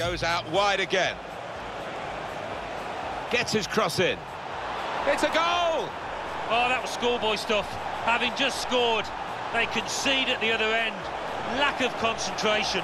Goes out wide again. Gets his cross in. It's a goal! Oh, that was schoolboy stuff. Having just scored, they concede at the other end. Lack of concentration.